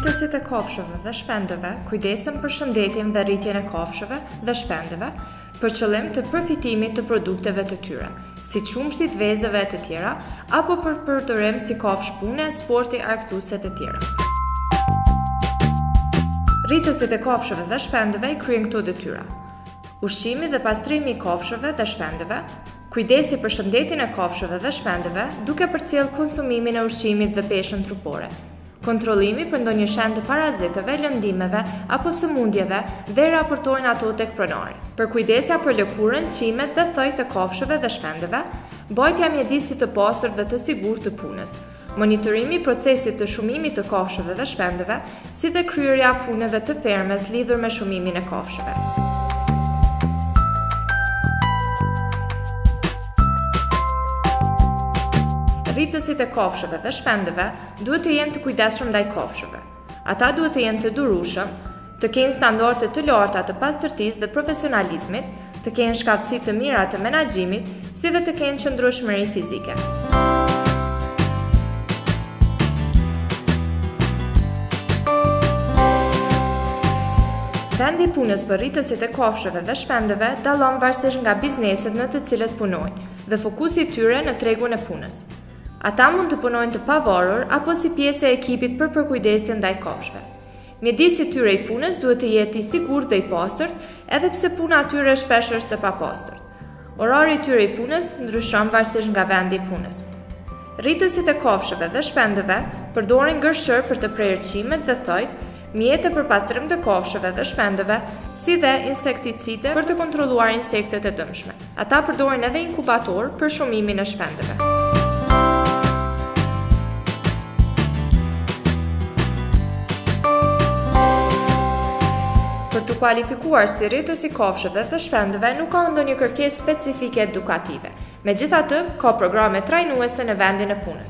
Rritësit e kafshëve dhe shpendëve kujdesen për shëndetin dhe rritjen e kafshëve dhe shpendëve për qëllim të përfitimit të produkteve të tyre, si qumështit, vezëve e të tjera, apo për përdorim si kafshë pune, sporti, argëtuese e të tjera. Rritësit e kafshëve dhe shpendëve i kryejnë këto detyra. Ushqimi dhe pastrimi i kafshëve dhe shpendëve, Kujdesi për shëndetin e kafshëve dhe shpendëve, duke përcjellë konsumimin e ushqimit dhe peshën trupore. Kontrollimi për ndonjë shenjë të parazitëve, lëndimeve apo sëmundjeve dhe i raportojnë ato tek pronari. Përkujdesja për lëkurën, qimet dhe thojtë e kafshëve dhe shpendëve, mbajtja e mjedisit të pastër dhe të sigurtë të punës, Monitorimi i procesit të shumimit të kafshëve dhe shpendëve, si dhe kryerja e punëve të fermës lidhur me shumimin e kafshëve. rritësit e kofshëve dhe shpendëve duhet të jenë të kujdesshëm ndaj kofshëve. Ata duhet të jenë të durueshëm, të kenë standarde të larta të pastërtisë dhe profesionalizmit, të kenë shkathtësi të mira të menaxhimit, si dhe të kenë qëndrueshmëri fizike. Vendi i punës për rritësit e kafshëve dhe shpendëve dallon varësisht nga bizneset në të cilët punojnë dhe fokusi i tyre në tregun e punës. Ata mund të punojnë të pavarur apo si pjesë e ekipit për përkujdesje ndaj kafshëve. Mjedisi i tyre i punës duhet të jetë i sigurt dhe i pastërt, edhe pse puna e tyre shpesh është e papastërt. Orari i tyre i punës ndryshon varësisht nga vendi i punës. Rritësit e kafshëve dhe shpendëve përdorin gërshërë për të prerë qimet dhe thojtë, mjete për pastrim të kafshëve dhe shpendëve, si dhe insekticide për të kontrolluar insektet e dëmshme. Ata përdorin edhe inkubatorë për shumimin e shpendëve. Për t'u kualifikuar si rritës i kafshëve dhe shpendëve nuk ka ndonjë kërkesë specifike edukative. Megjithatë, ka programe trajnuese në vendin e punës.